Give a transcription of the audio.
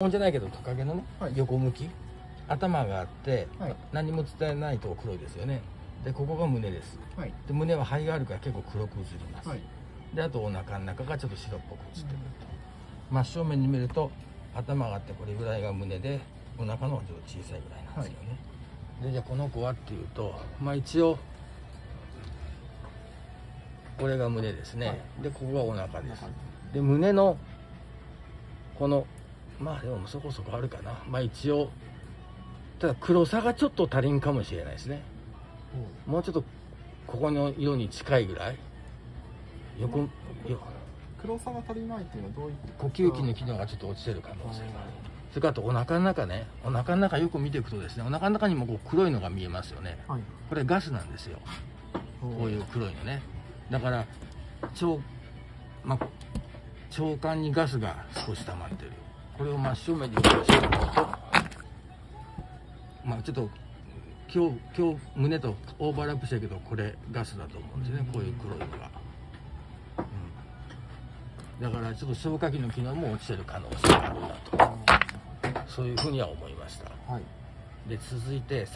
本じゃないけどトカゲのね、はい。横向き頭があって、はい。何も伝えないと黒いですよね。でここが胸です。はい。で胸は肺があるから結構黒く映ります、はい。であとお腹の中がちょっと白っぽく映ってくると、真正面に見ると頭があってこれぐらいが胸でお腹の方がちょっと小さいぐらいなんですよね、でじゃあこの子はっていうとまあ一応これが胸ですね、はい。でここがお腹です。中で胸のこのまあでもそこそこあるかな。まあ一応ただ黒さがちょっと足りんかもしれないですね。もうちょっとここの色に近いぐらい。横よ黒さが足りないっていうのはどういった呼吸器の機能がちょっと落ちてる可能性がある。それからあとお腹の中ね。お腹の中よく見ていくとですね。お腹の中にもこう黒いのが見えますよね。はい。これガスなんですよ。こういう黒いのね。だから腸,、まあ、腸管にガスが少し溜まってるこれを真正面に起こしてみると。まあちょっと今日今日胸とオーバーラップしてるけどこれガスだと思うんですね。こういう黒いのが、うん、だからちょっと消化器の機能も落ちてる可能性があるなと。そういうふうには思いました。はい。で続いて